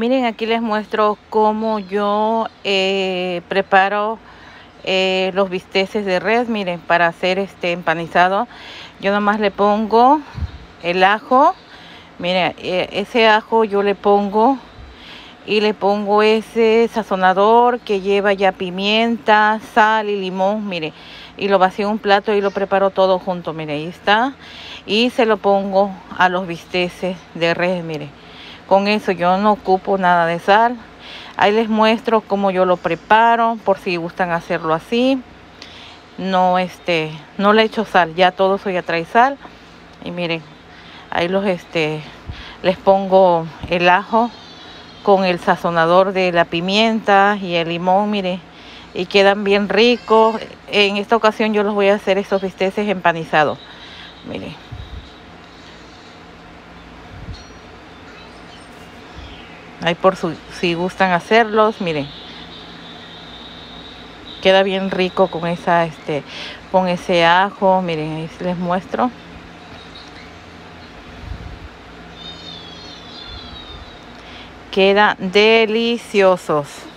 Miren, aquí les muestro cómo yo eh, preparo eh, los bisteces de res. Miren, para hacer este empanizado, yo nomás le pongo el ajo. Miren, eh, ese ajo yo le pongo y le pongo ese sazonador que lleva ya pimienta, sal y limón. Miren, y lo vacío en un plato y lo preparo todo junto. Miren, ahí está. Y se lo pongo a los bisteces de res. Miren con eso yo no ocupo nada de sal. Ahí les muestro cómo yo lo preparo, por si gustan hacerlo así. No, este, no le echo sal, ya todo eso ya trae sal. Y miren, ahí los, este, les pongo el ajo con el sazonador de la pimienta y el limón, miren. Y quedan bien ricos. En esta ocasión yo los voy a hacer estos bisteces empanizados. Miren. Ahí por si gustan hacerlos, miren. Queda bien rico con esa este con ese ajo, miren, ahí les muestro. Quedan deliciosos.